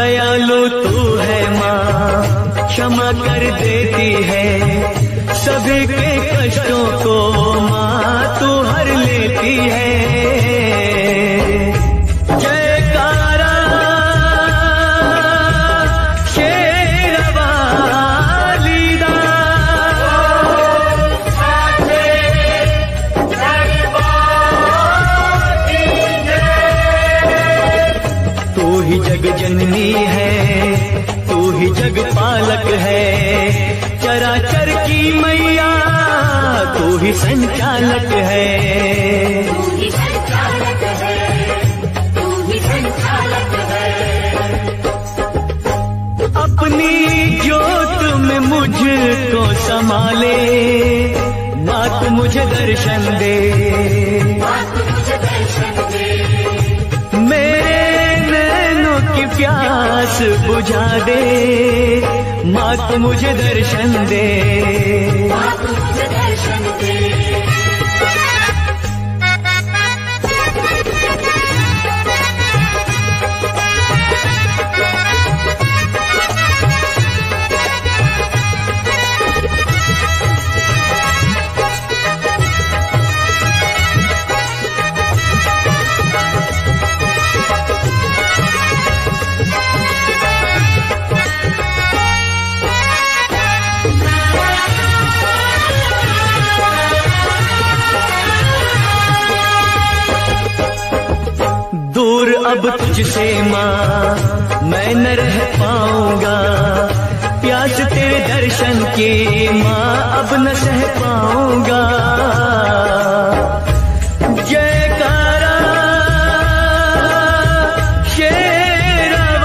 दयालु तू है माँ, क्षमा कर देती है सभी के कष्टों को माँ, तू हर लेती है। मैया तू ही संचालक है। ही संचालक है तू ही संचालक है अपनी जोत में मुझको संभाले माँ तू मुझे दर्शन दे। माँ तू मुझे दर्शन दे। नैनों की प्यास बुझा दे माँ तू मुझे दर्शन दे। तुझसे माँ, मैं न रह पाऊँगा। प्यास तेरे दर्शन की माँ, अब न सह पाऊँगा। जयकारा शेरवाली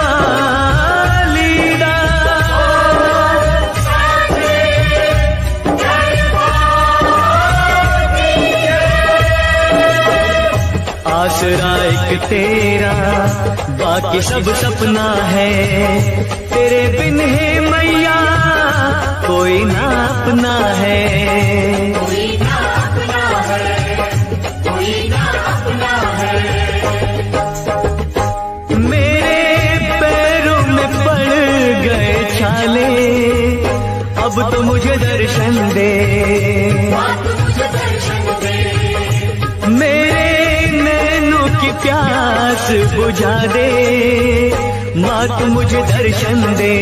दा आसरा तेरा बाकी सब सपना है। तेरे बिन है मैया कोई ना अपना है। कोई ना अपना है कोई ना अपना है। मेरे पैरों में पड़ गए छाले अब तो मुझे दर्शन दे। प्यास बुझा दे माँ तू मुझे दर्शन दे।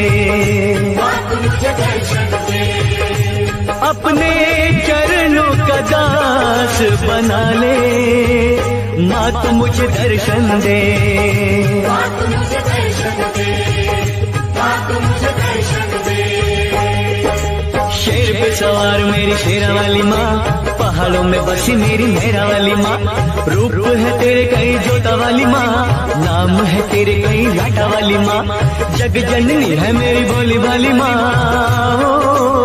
अपने चरणों का दास बना ले माँ तू मुझे दर्शन दे। शेर पे सवार मेरी शेरा वाली माँ पहाड़ों में बसी मेरी मेरा वाली माँ। रूप है तेरे कई जोता वाली माँ, नाम है तेरे कई लाटा वाली माँ। जग जननी है मेरी बोली वाली माँ।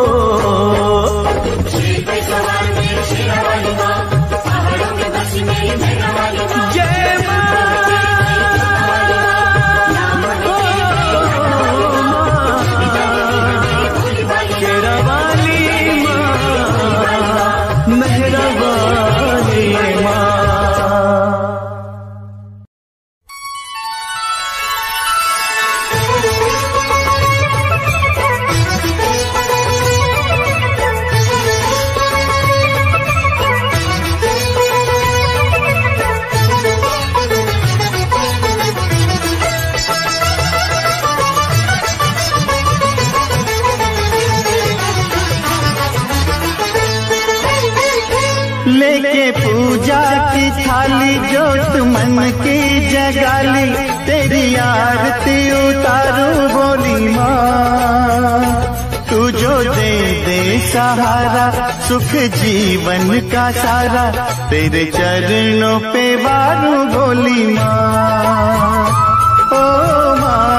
सुख जीवन का सारा, तेरे चरणों पे वारू बोली माँ। ओ माँ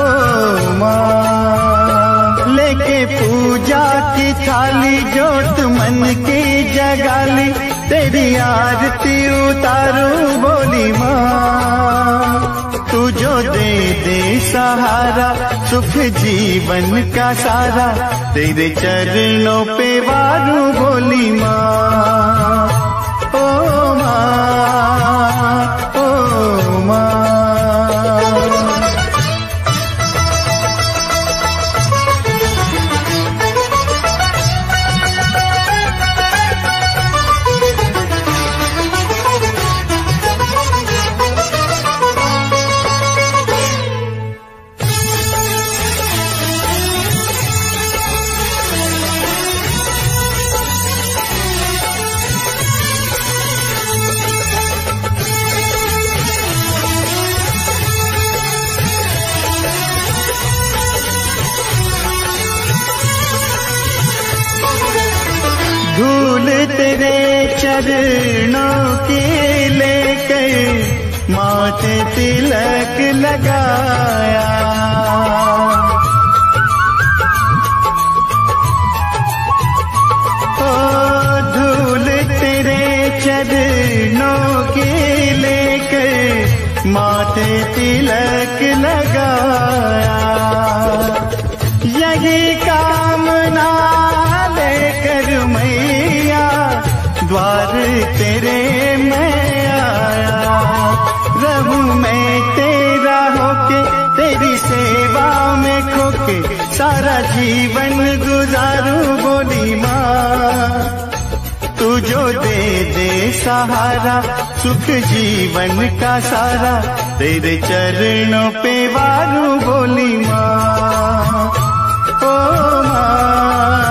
ओ माँ। लेके पूजा की थाली जोत मन की जगाली, तेरी आरती उतारू बोली माँ। तू जो दे दे सहारा, सुख जीवन का सारा, तेरे चरणों पे वारू बोली माँ। ओ माँ ओ माँ। चरणों की लेकर माथे तिलक लगाया। ओ धूल तेरे चरणों की लेकर माथे तिलक लगाया सहारा सुख जीवन का सारा। तेरे चरणों पे वारू बोली माँ। ओ माँ।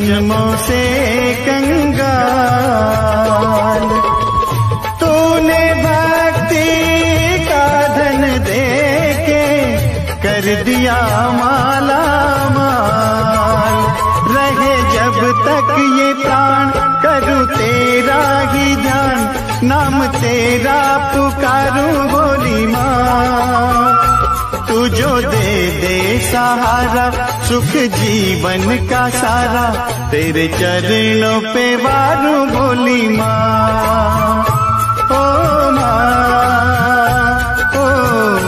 जन्मों से कंगाल। तूने भक्ति का धन दे के कर दिया माला माल। रहे जब तक ये प्राण करूँ तेरा ही ध्यान, नाम तेरा पुकारू बोली माँ। तू जो दे दे सहारा, सुख जीवन का सारा। तेरे चरणों पे वारू बोली माँ। ओ माँ ओ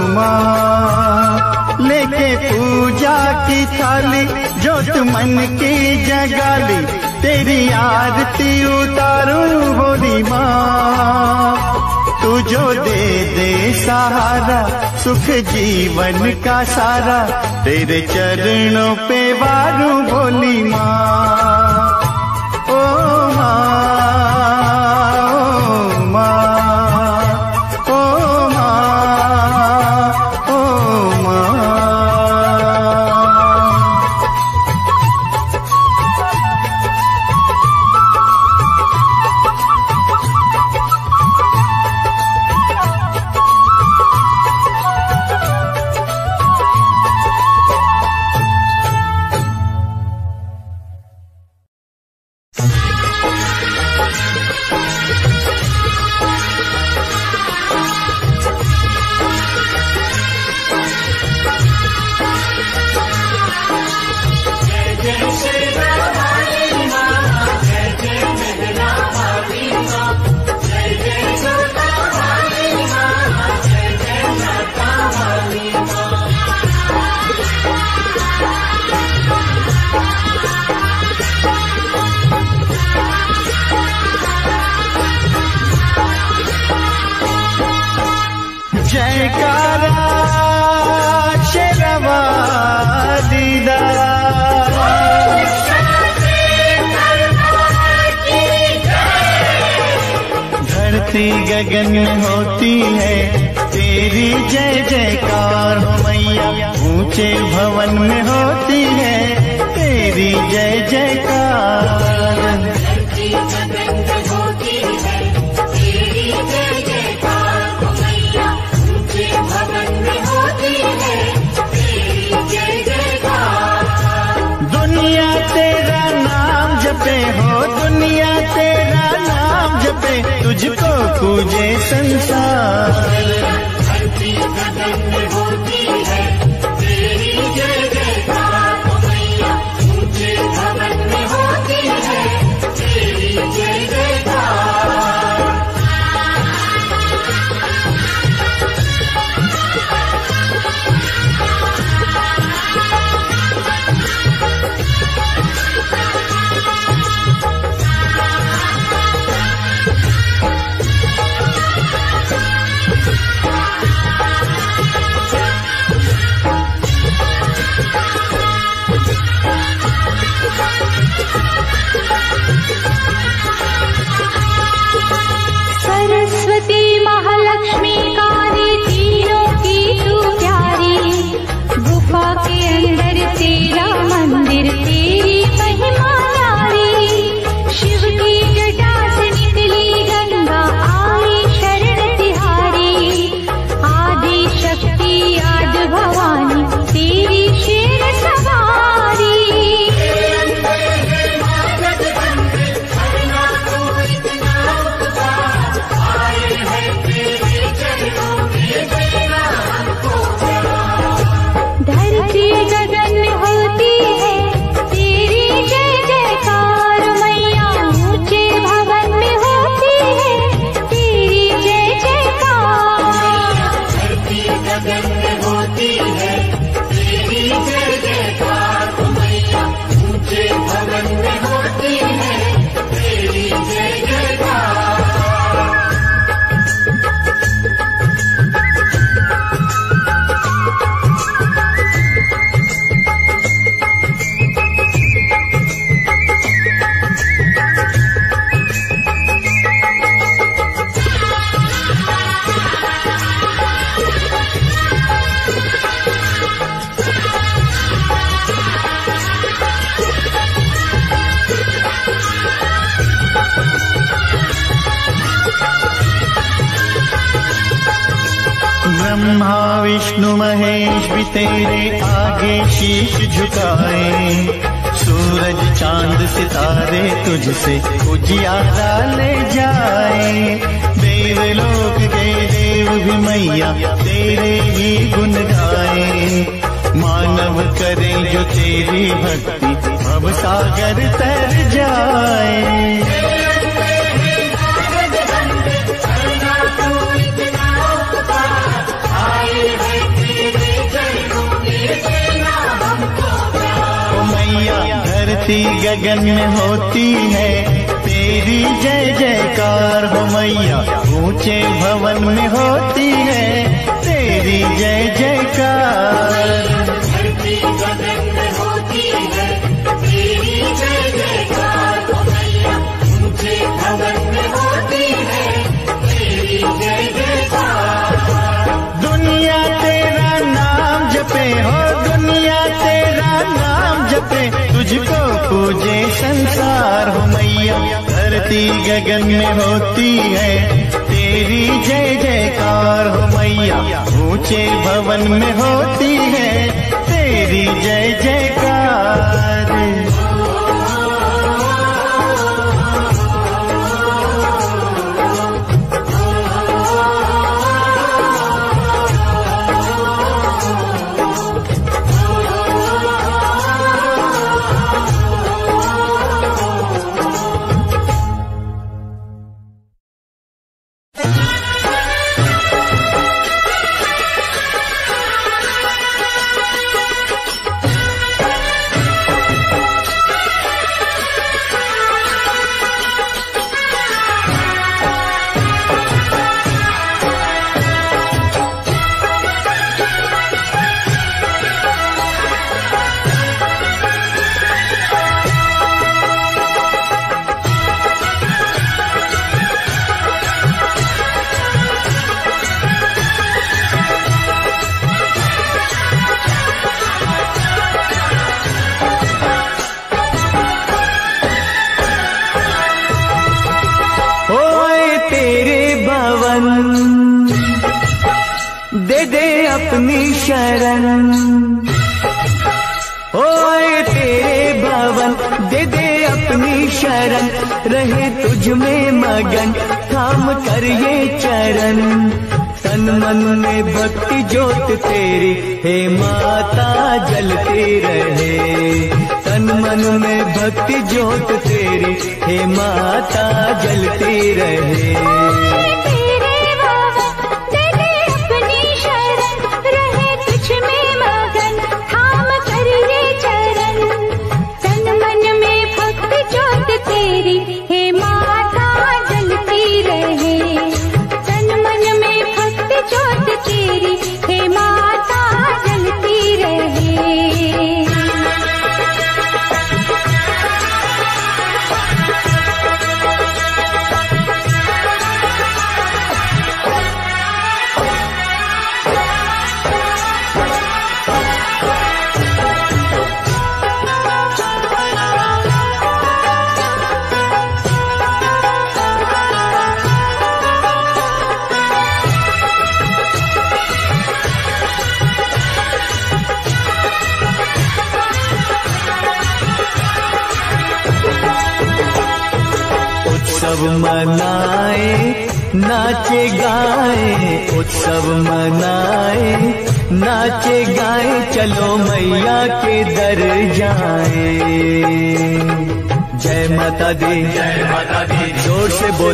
माँ। लेके पूजा की थाली, जोत मन की जगाली। तेरी आरती उतारू बोली माँ। तू जो दे दे सहारा सुख जीवन का सारा। तेरे चरणों पे वारू बोली माँ। ओ माँ। लगन में होती है। तेरी जय जयकार हो मैया ऊँचे भवन में होती है। तेरी जय जयकार। दुनिया तेरा नाम जपे हो दुनिया तेरा नाम जपे। तुझको पूजे संसार हो मैया। धरती गगन में होती है। तेरी जय जयकार हो मैया। ऊँचे भवन में होती है। तेरी जय जयकार।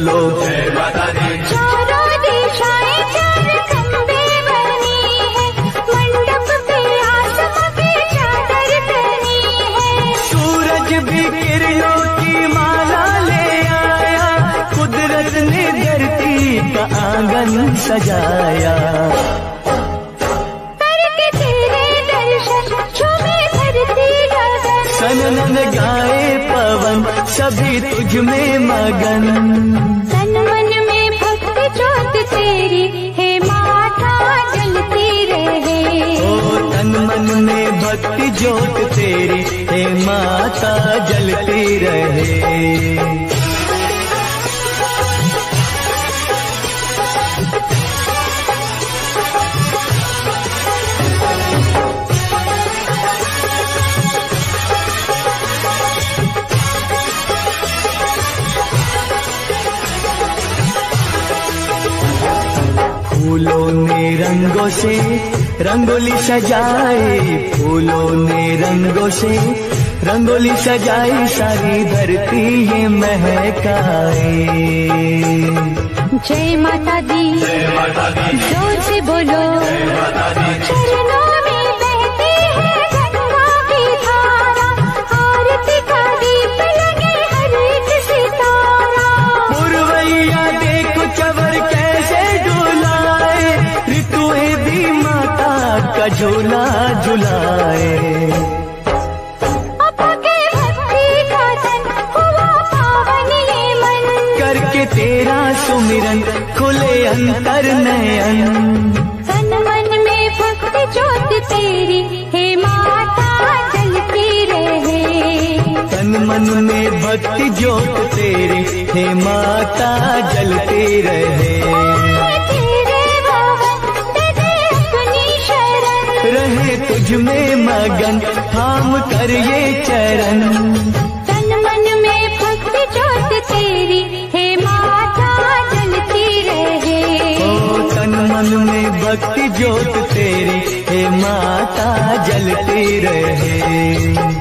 बोलो रंगोली सजाए फूलों ने रंगों से रंगोली सजाई सारी धरती ये महकाए। जय माता दी। ज़ोर से बोलो। तेरा सुमिरन खुले अंतर नयन। तन मन में भक्ति ज्योत तेरी हे माता जलती रहे। तन मन में भक्ति ज्योत तेरी हे माता जलती रहे। रहे तुझ में मगन हम करिए चरण। मन में भक्ति ज्योत तेरी हे माता जलती रहे।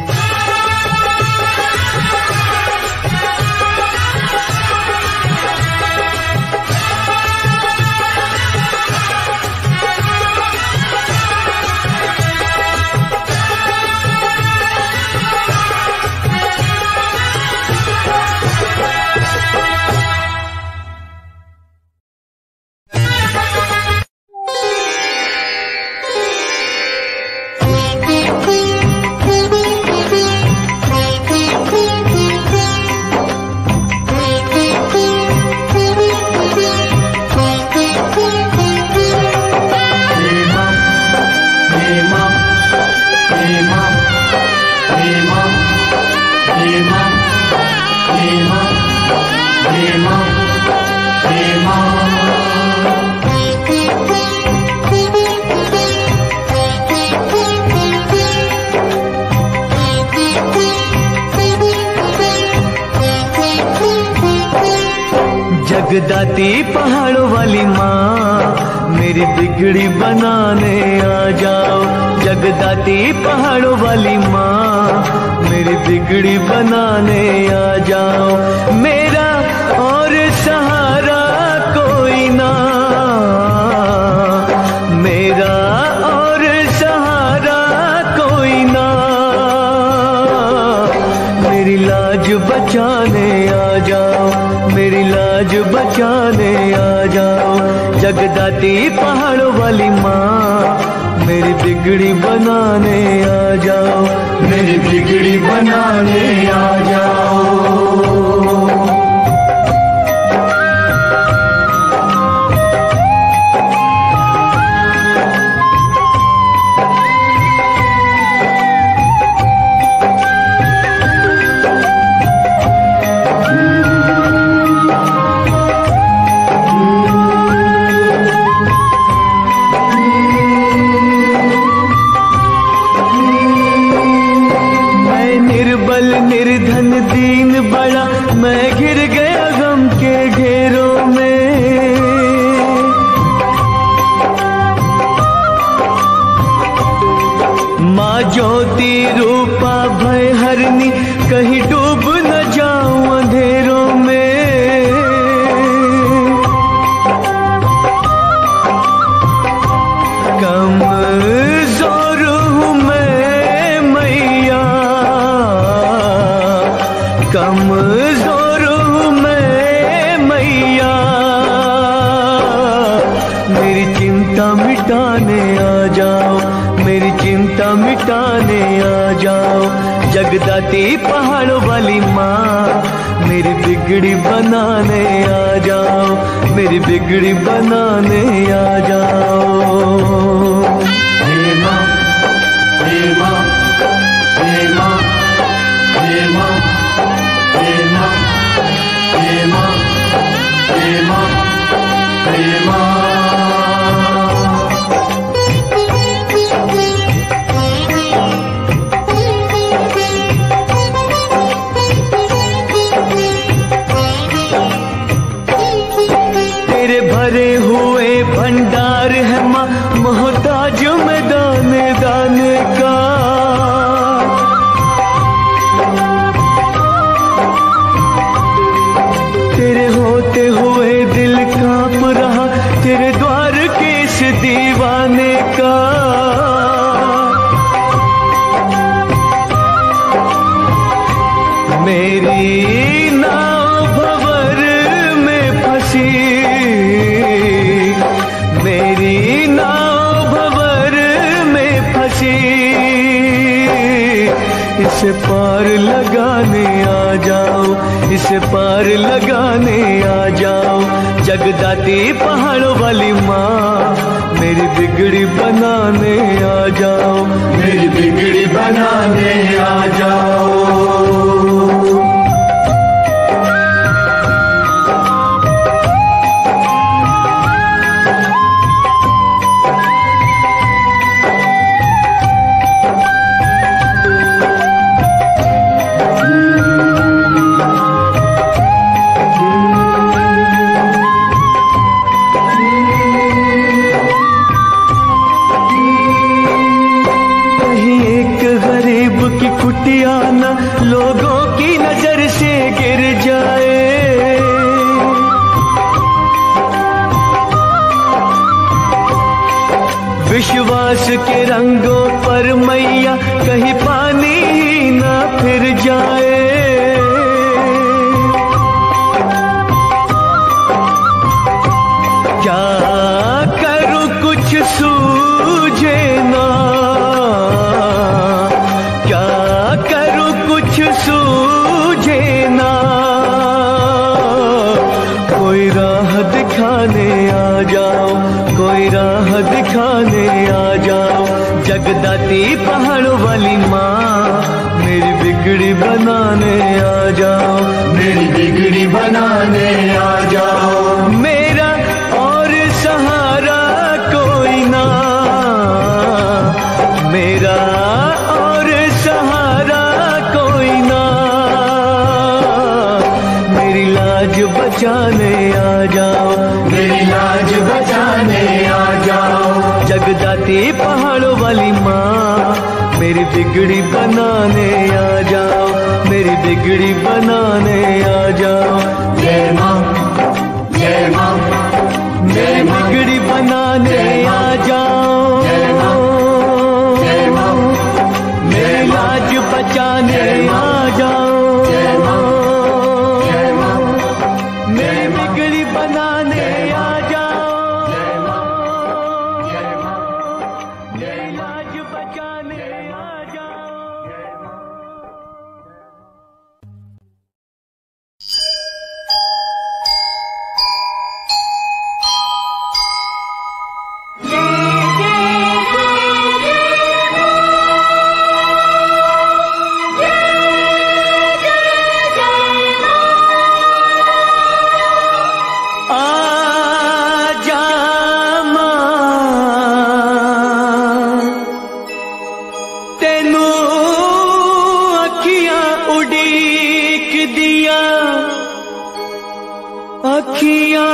अखियाँ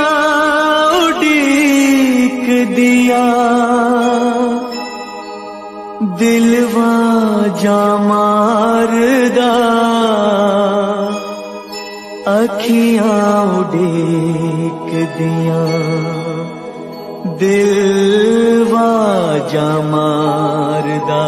उड़ीक दिया दिलवा जा मारदा अखियाँ उड़ीक दिया दिलवा जा मारदा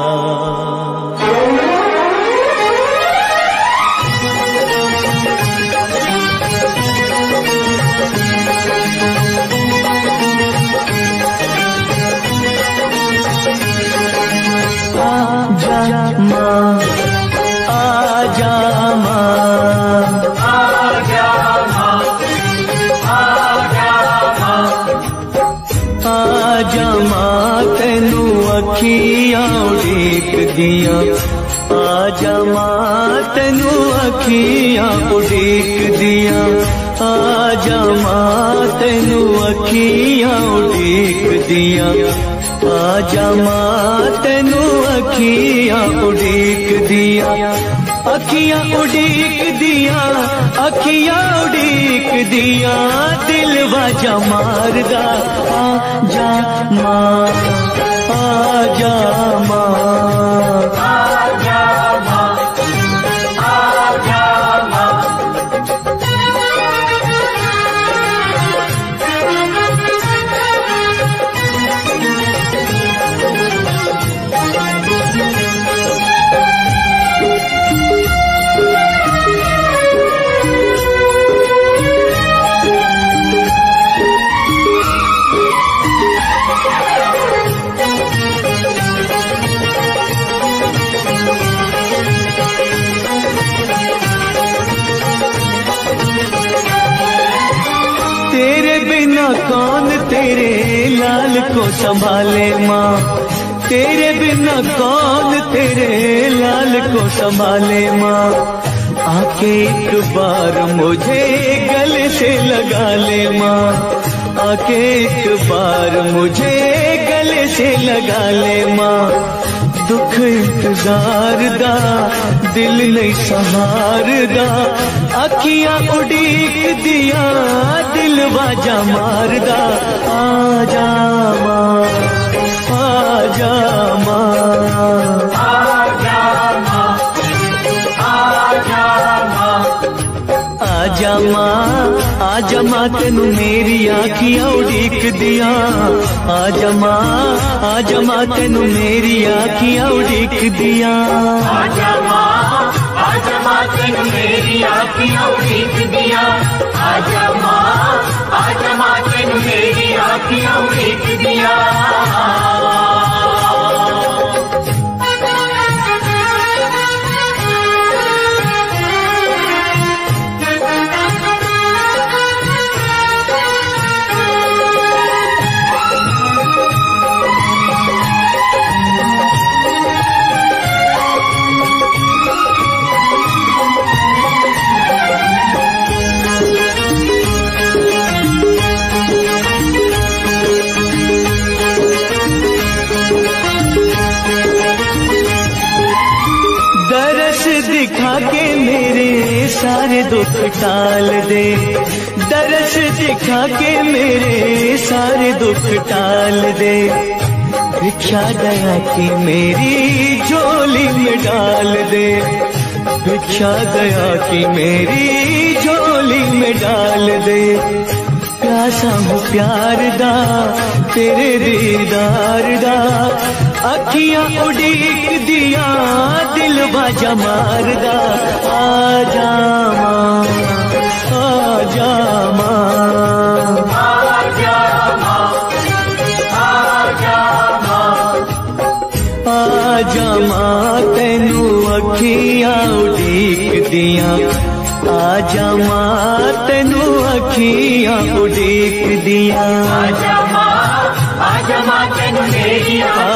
दिया। आजा माँ तेनू अखियाँ उड़ीक दिया। आजा माँ तेनू अखियाँ उड़ीक दिया। आजा माँ तेनू अखियाँ उड़ीक दिया। अखियाँ उड़ीक दिया, अखियाँ उड़ीक दिया। दिल वाजा मारदा, आजा माँ आजा माँ। संभाले माँ। तेरे बिना कौन, तेरे लाल को संभाले माँ। आके एक बार मुझे गले से लगा ले माँ। आके एक बार मुझे गले से लगा ले माँ। दुख इंतज़ार दा, दिल नहीं सहार दा अखियाँ उड़ीक दिया, दिल बाजा मारदा। आ जा आजा माँ आजा माँ। आजा माँ तेनू मेरी आखियाँ उड़ीक दिया। आजा माँ आजा माँ तेनू मेरी आखियाँ उड़ीक दिया। तेन मेरी आँखियाँ उड़ीक दिया। तेन मेरी आँखियाँ उड़ीक दिया। सारे दुख टाल दे। दर्श दिखा के मेरे सारे दुख टाल दे। भिक्षा दया की मेरी झोली में डाल दे। भिक्षा दया की मेरी झोली में डाल दे। प्यासा हूँ प्यार दा, तेरे दीदार दा। अखियाँ उड़ीक दिया, दिल बाजा मारदा आ जामा आ जामा तेनू अखियाँ उड़ीक दिया। आ जामा तेनू अखियाँ उड़ीक आ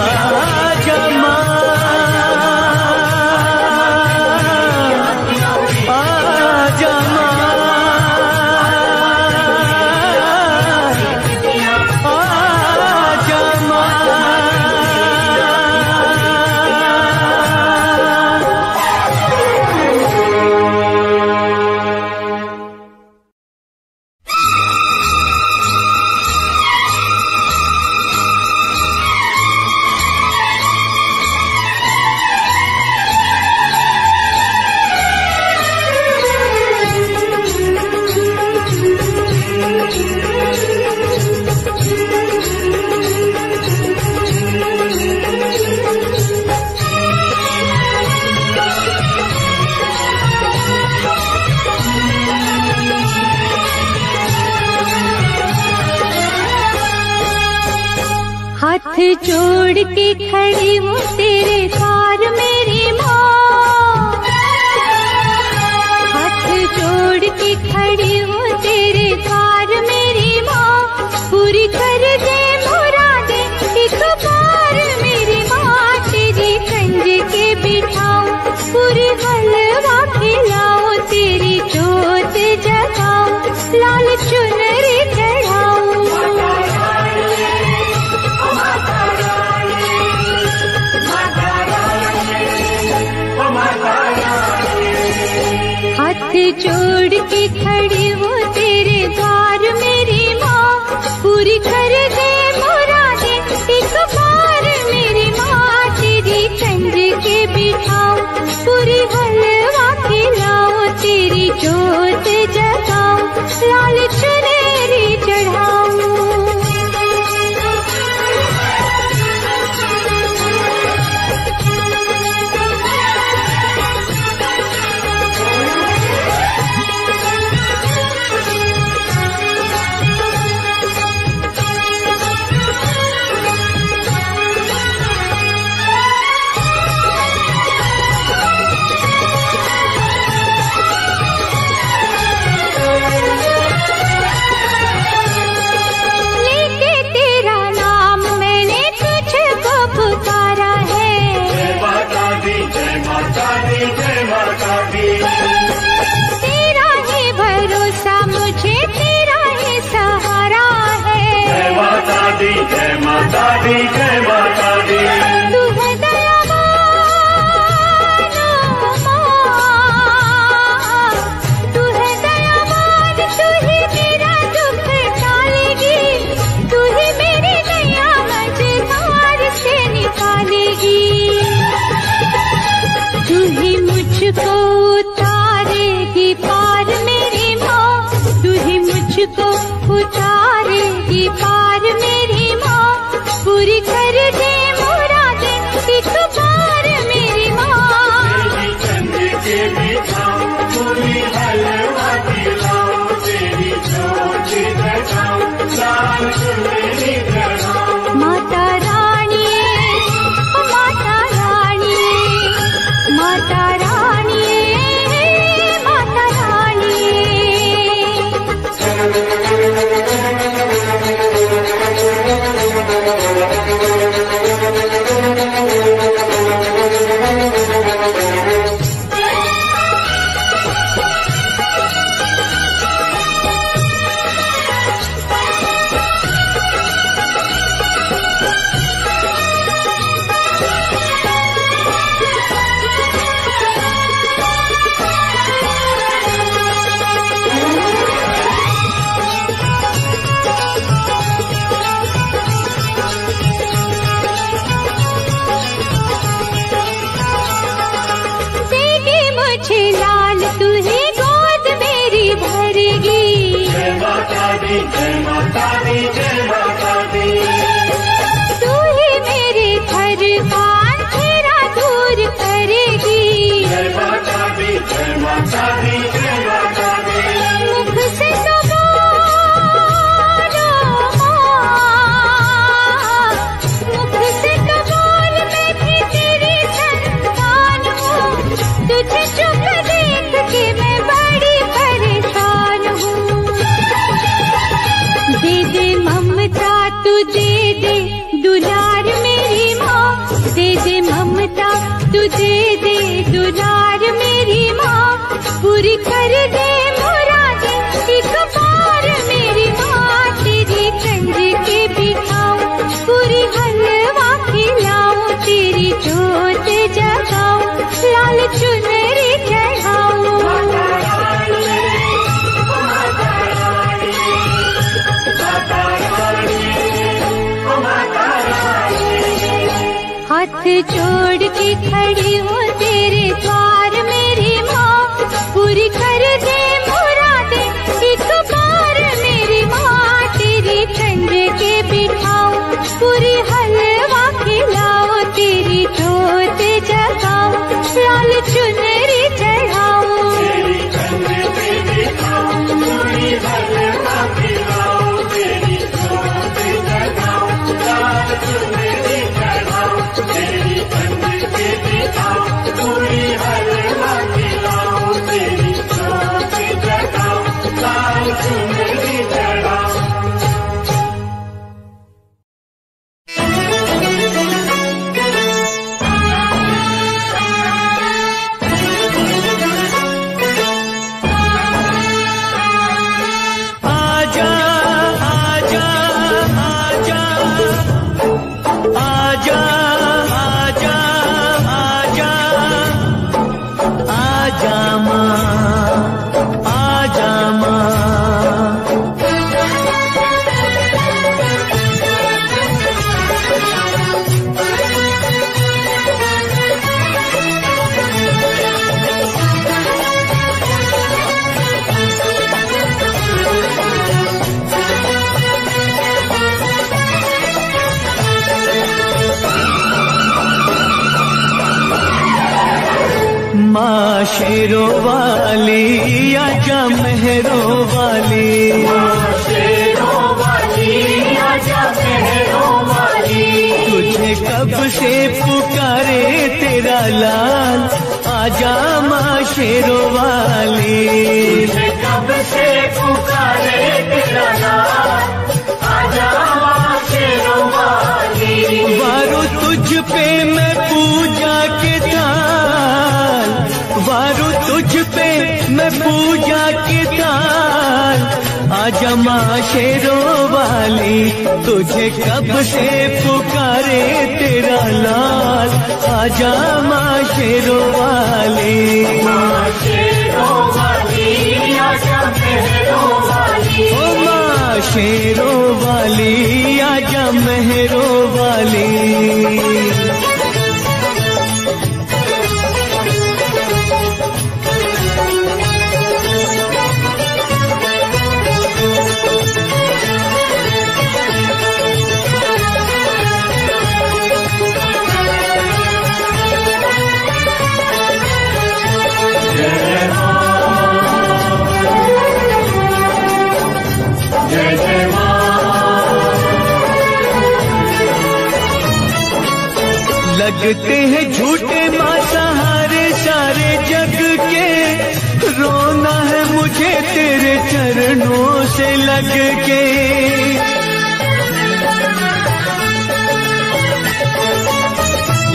चरणों से लग के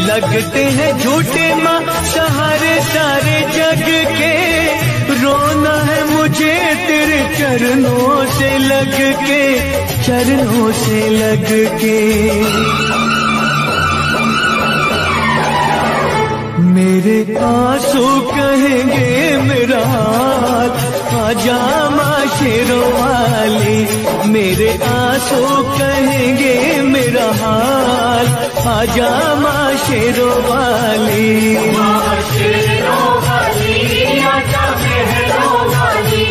लगते हैं झूठे माँ सहारे सारे जग के। रोना है मुझे तेरे चरणों से लग के चरणों से लग के मेरे आँसू कहेंगे मेरा हाथ आजा माशेरों वाले मेरे आँसू कहेंगे मेरा हाल। आजा माशेरों वाले माशेरों वाले आजा मेहरों वाले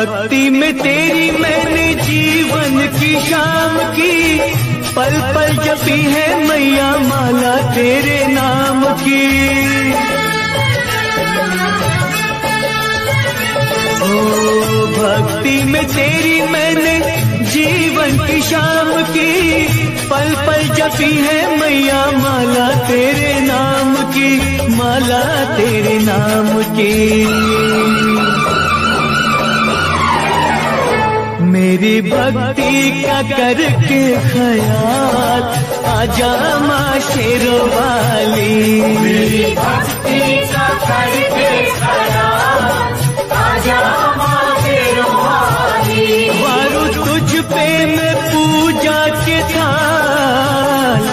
भक्ति में तेरी मैंने जीवन की शाम की। पल पल जपी है मैया माला तेरे नाम की। ओ, भक्ति में तेरी मैंने जीवन की शाम की। पल पल जपी है मैया माला तेरे नाम की। माला तेरे नाम की। मेरी भक्ति का करके ख्याल आजा माँ शेरो वाली। मेरी भक्ति का करके खयाल आजा माँ तेरो वाली। वारू तुझ पे मैं पूजा के थाल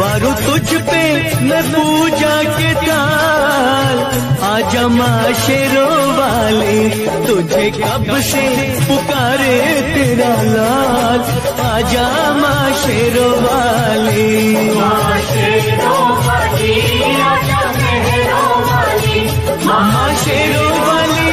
वारू तुझ पे मैं पूजा के थाल। आजा शेरों वाले तुझे कब से पुकारे तेरा लाल शेरों माँ शेरो वाले मामा शेरो वाली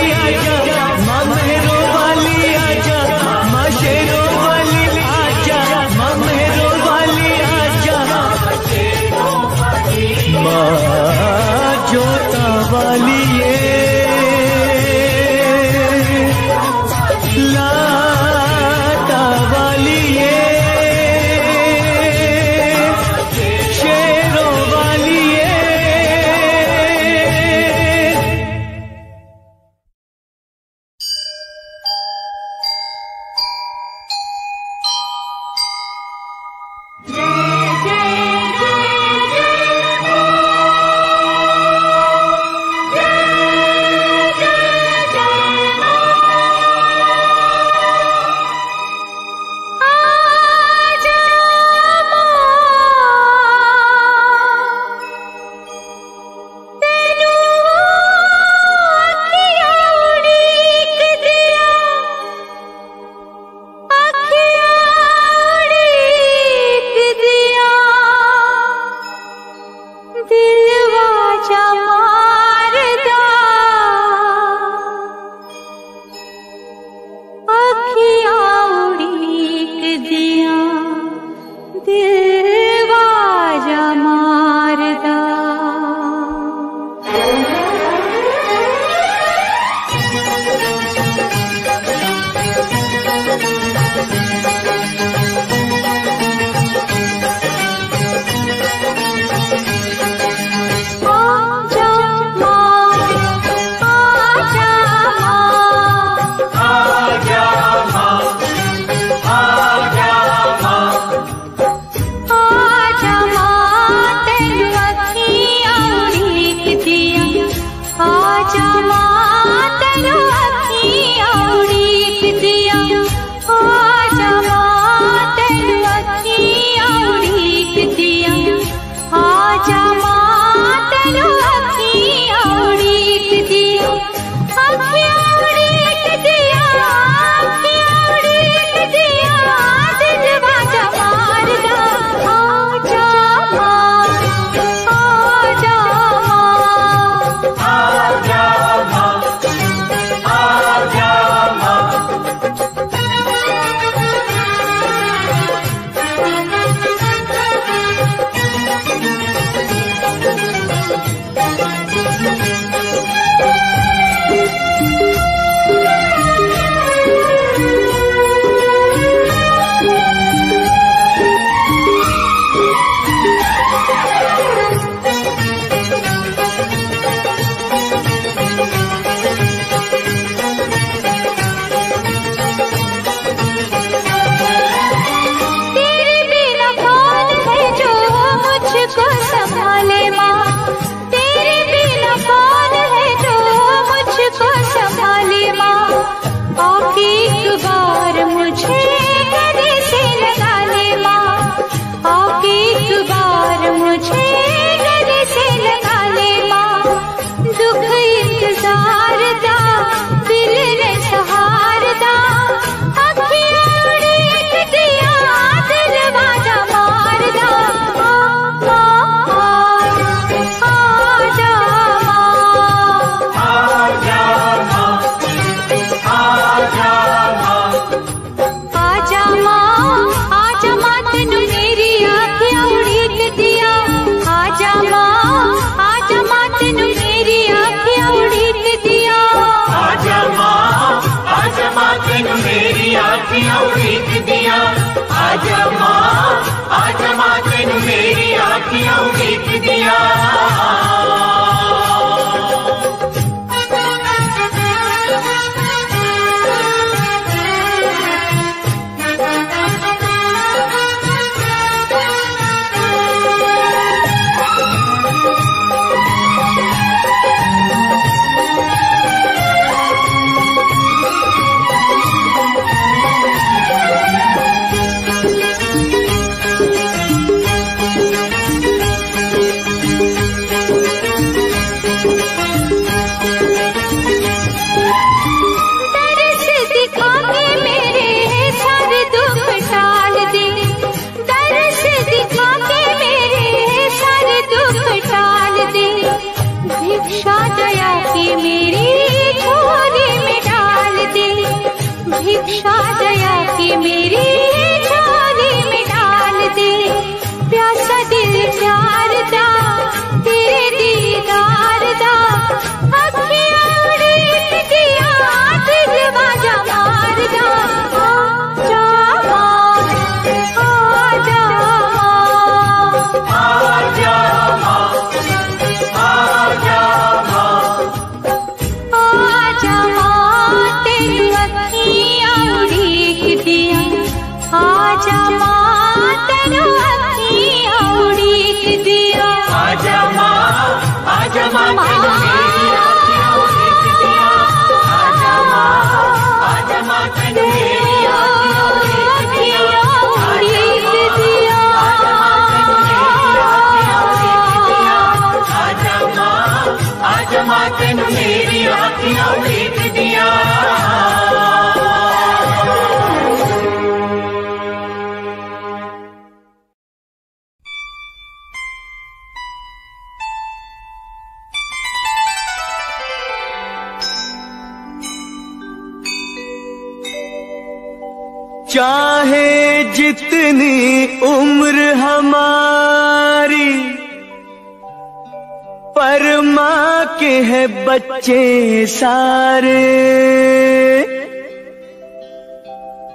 बच्चे सारे।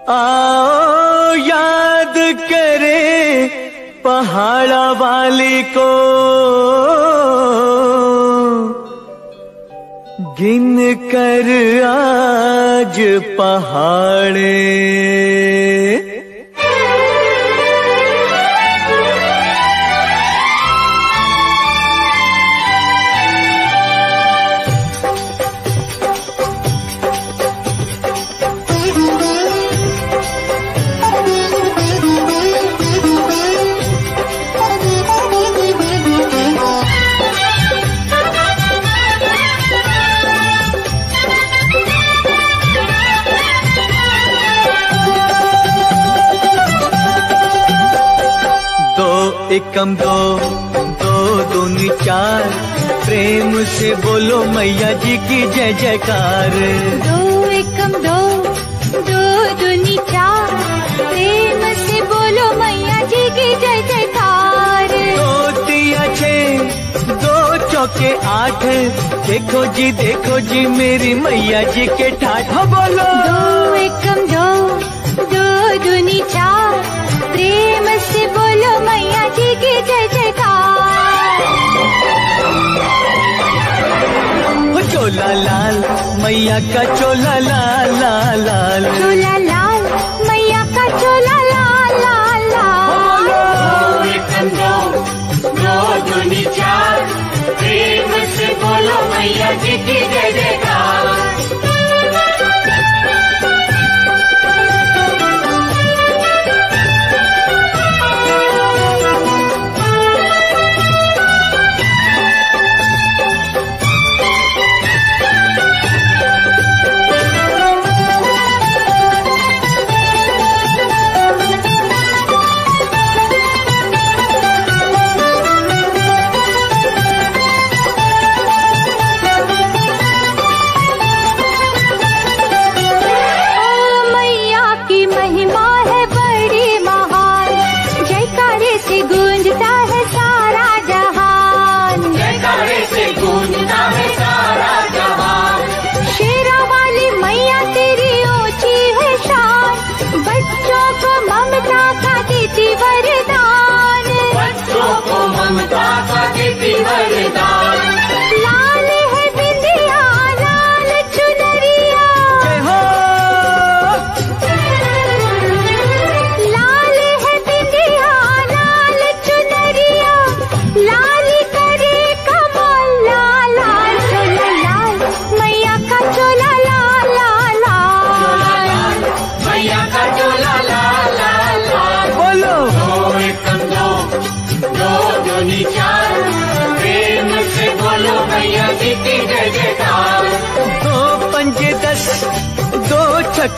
आओ याद करे पहाड़ा वाली को। गिन कर आज पहाड़े। प्रेम से बोलो मैया जी की जय जयकार। दो एकम दो दो दुनी चार। प्रेम से बोलो मैया जी की जय जयकार। दो तिया छः दो चौके आठ। देखो जी देखो जी मेरी मैया जी के ठाठ। बोलो। दो एकम दो दो दुनी चार। प्रेम से बोलो मैया जी की जय जयकार चोला लाल मैया का चोला लाल लाल लाल। चोला लाल मैया का चोला लाल लाल लाल। प्रेम से बोलो मैया जी की जय जयकार।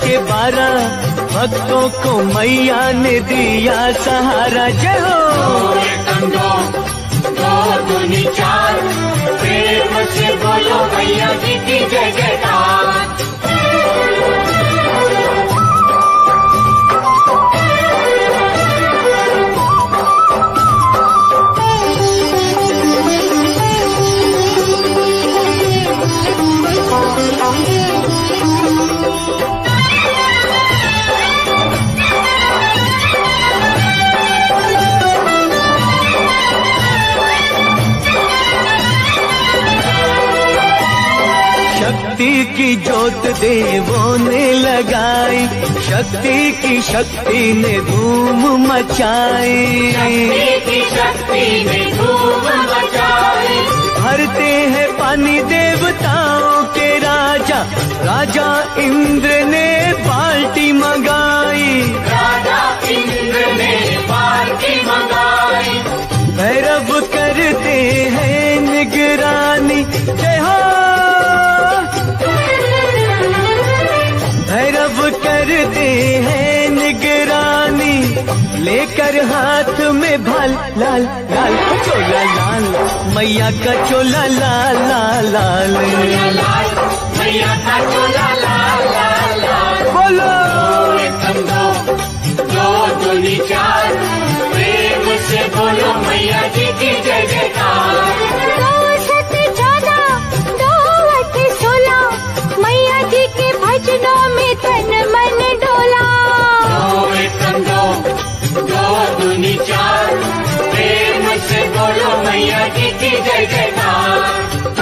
छक्के बारा, भक्तों को मैया ने दिया सहारा। जय हो। प्रेम से बोलो मैया की जय जयकार। की जोत देवों ने लगाई शक्ति की शक्ति ने धूम मचाई। शक्ति की शक्ति ने धूम मचाई। भरते हैं पानी देवताओं के राजा राजा इंद्र ने बाल्टी मंगाई। राजा इंद्र ने पार्टी मंगाई। भैरव करते हैं निगरानी जय हो करते हैं निगरानी, लेकर हाथ में भाल, लाल लाल चोला, लाल, मैया का चोला, लाल लाल लाल। भैया का चोला लाल लाल बोलो। दो चार प्रेम से बोलो। मैया जी की जय जयकार दो दूनी चार प्रेम से बोलो मैया की जय जयकार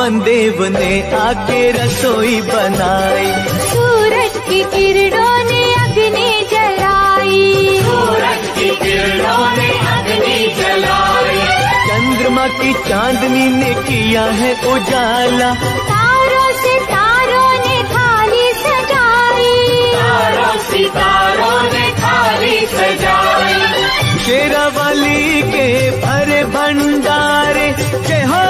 देव ने आके रसोई बनाई। सूरज की किरणों ने अग्नि जलाई। सूरज की किरणों ने अग्नि जलाई। चंद्रमा की चांदनी ने किया है उजाला। तारों से तारों ने थाली सजाई। तारों सितारों ने थाली सजाई। शेरावाली के भरे भंडारे जय हो।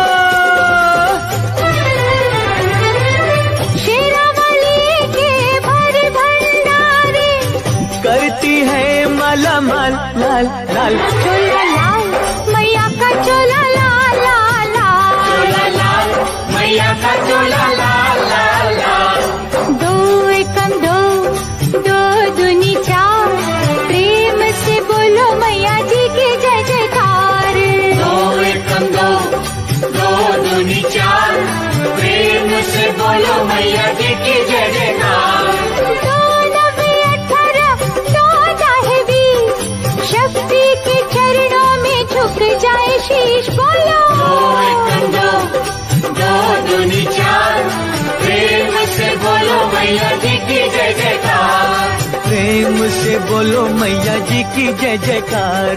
शेरावाली के भर भंडारे। करती है माला माल लाल लाल। चोला लाल मैया का चोला लाल लाल चोला लाल मैया का चोला लाल। जय जयकार शक्ति के चरणों में झुक जाए शीश बोलो प्रेम से बोलो मैया जी की जय जयकार। प्रेम से बोलो मैया जी की जय जयकार।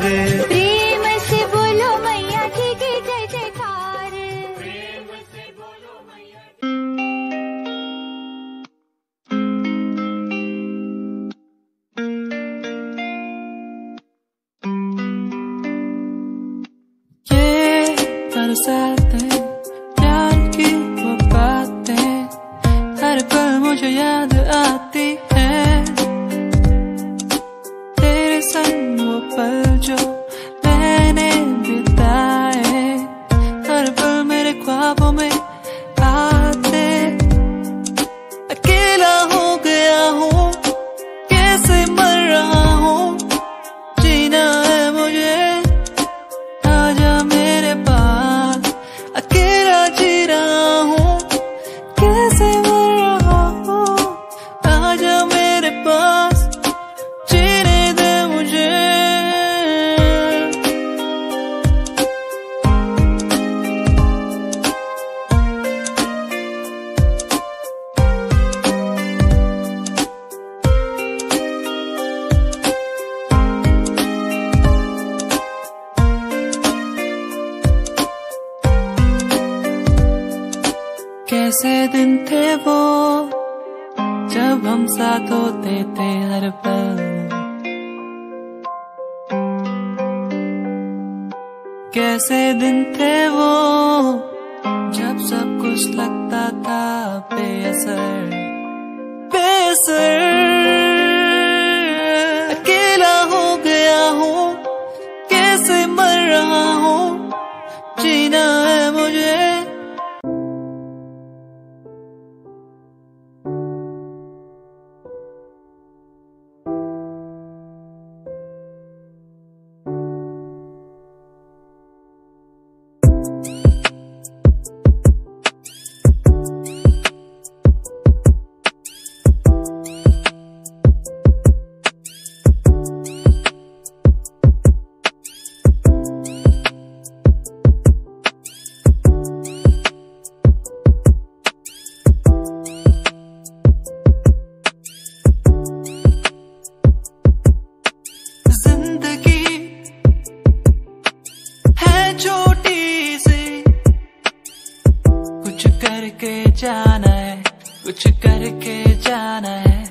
जाना है, कुछ करके जाना है।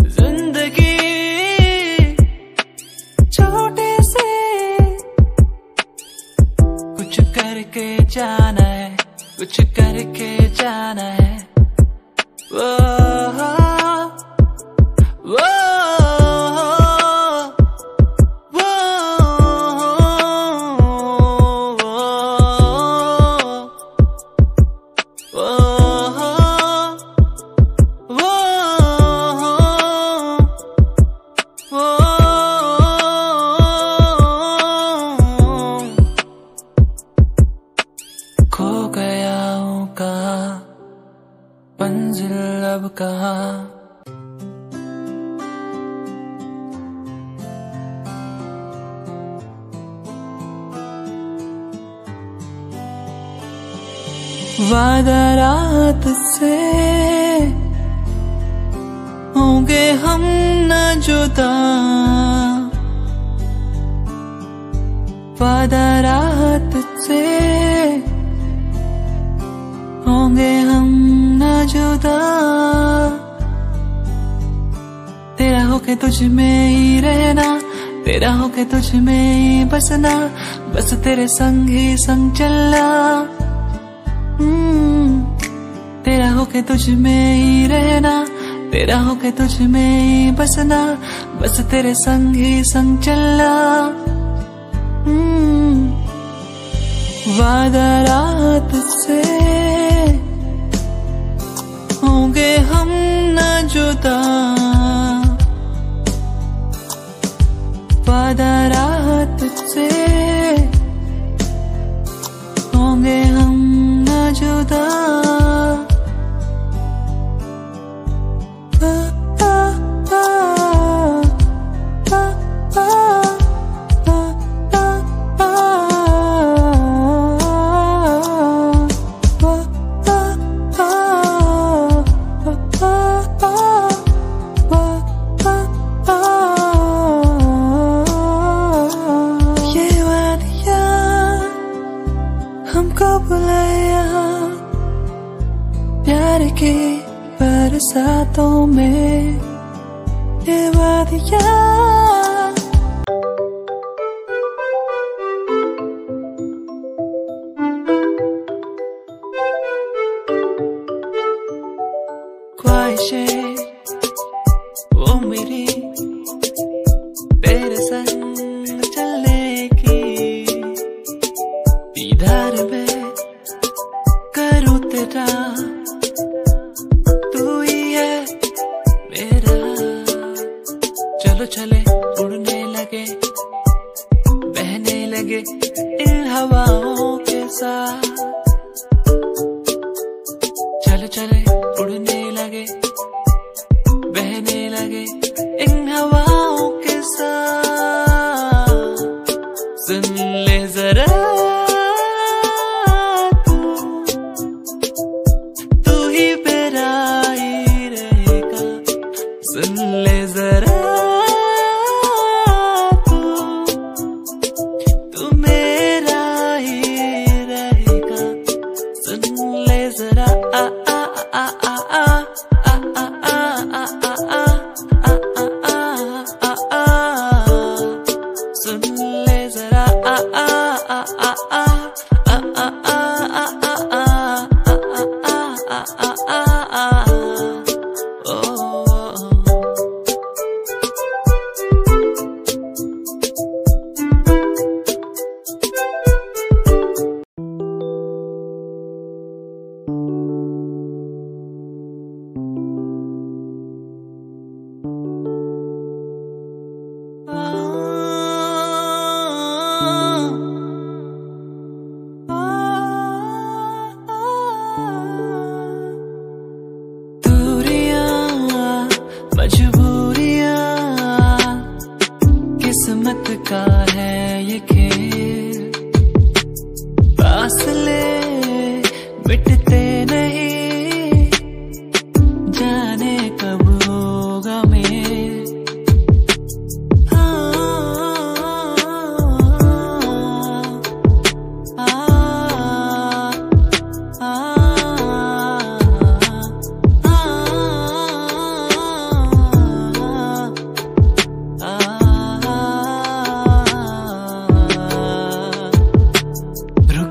ज़िंदगी छोटे से कुछ करके जाना है, कुछ करके जाना है। वो संग ही संग चलना। हम्म, तेरा होके तुझ में ही रहना, तेरा होके तुझ में ही बसना, बस तेरे संग ही संग चलना। हम्म, वादा रात से होंगे हम ना जुदा। प्यार के बरसातों में ये वादियाँ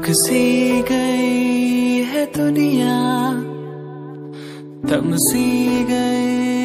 रुक सी गई है दुनिया तम सी गई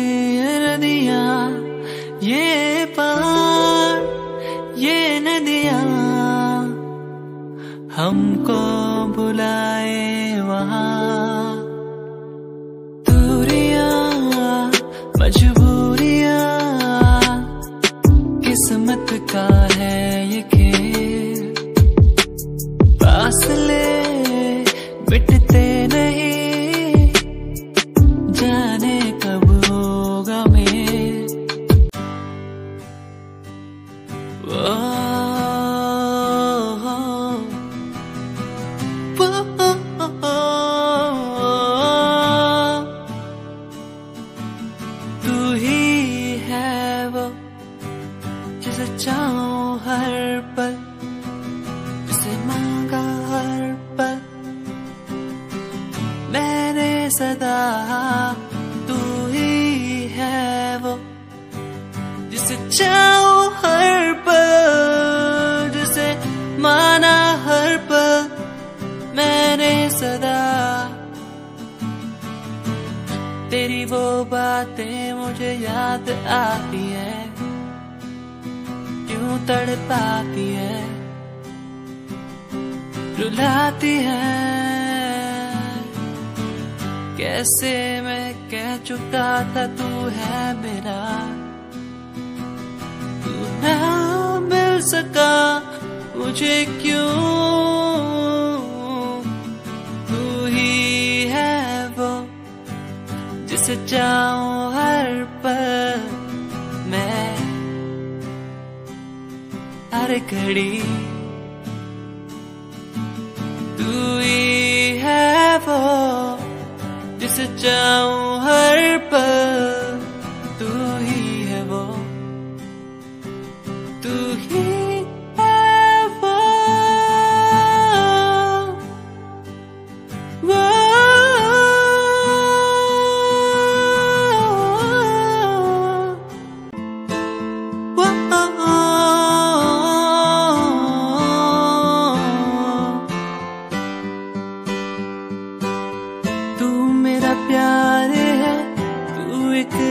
तू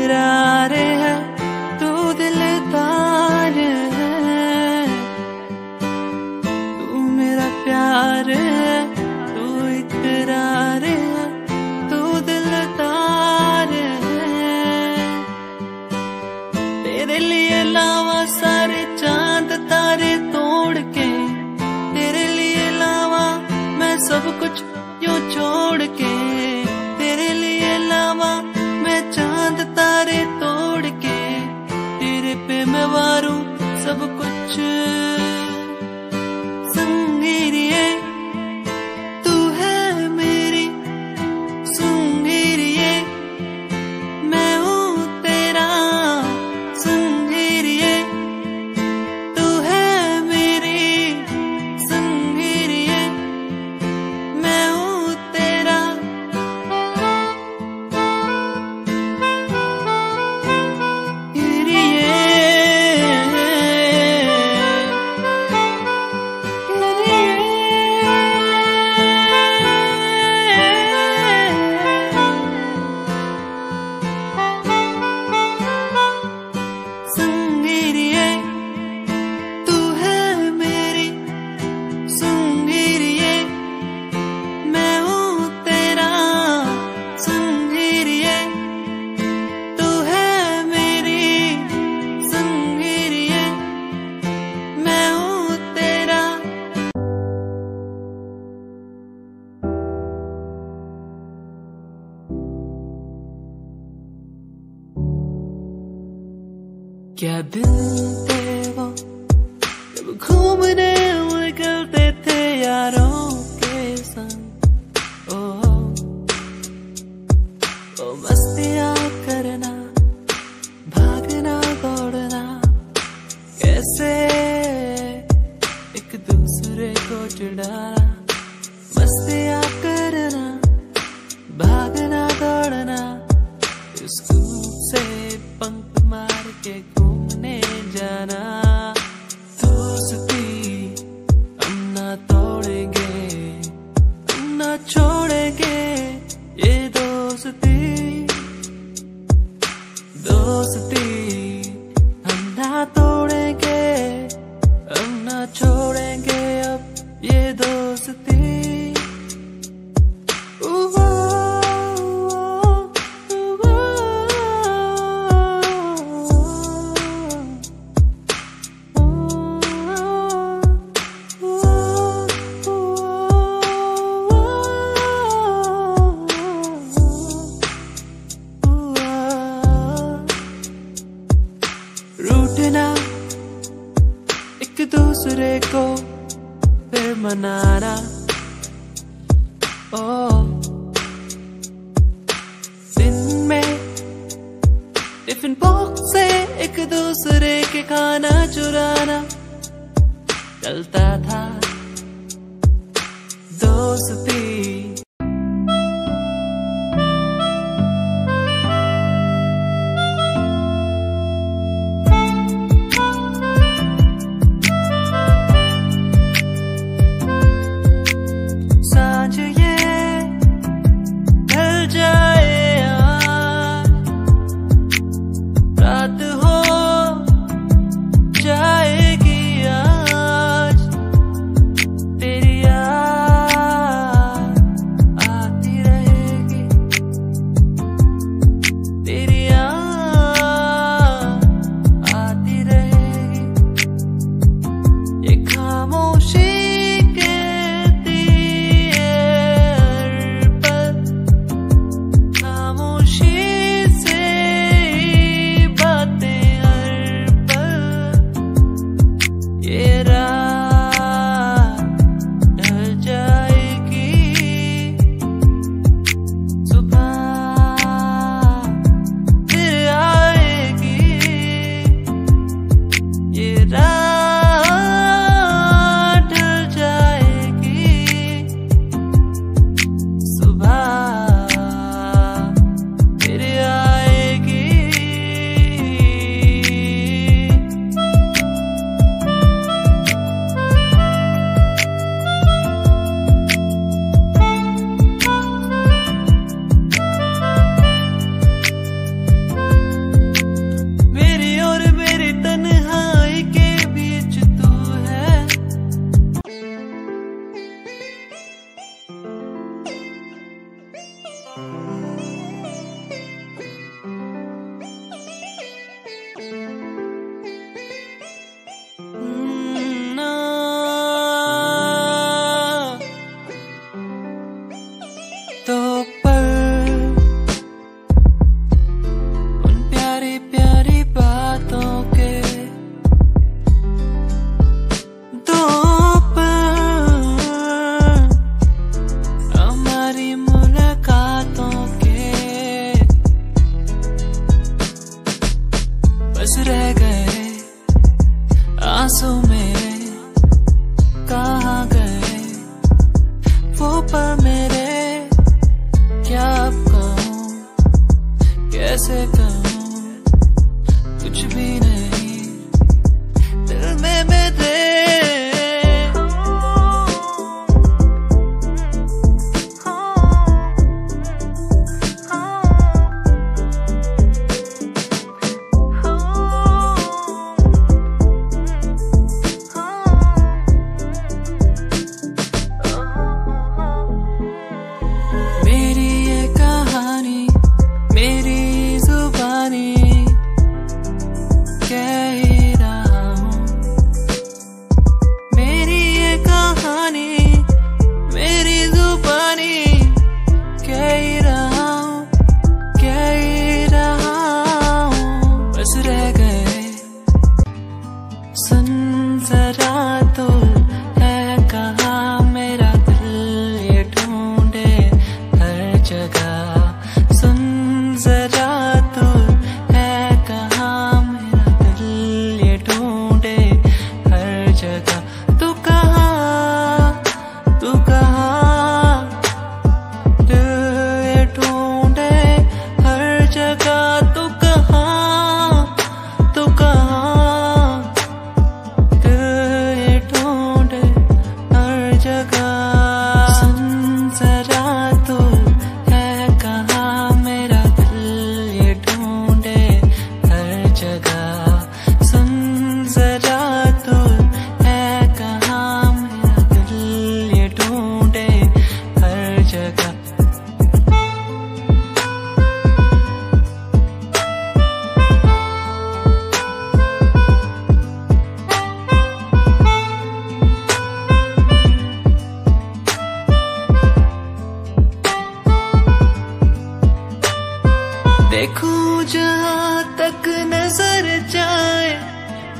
देखूँ जहाँ तक नज़र जाए।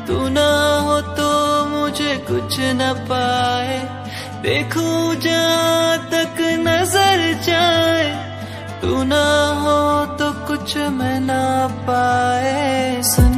तू ना हो तो मुझे कुछ न पाए। देखूँ जहाँ तक नज़र जाए। तू ना हो तो कुछ मैं ना पाए। सुन